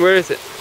Where is it?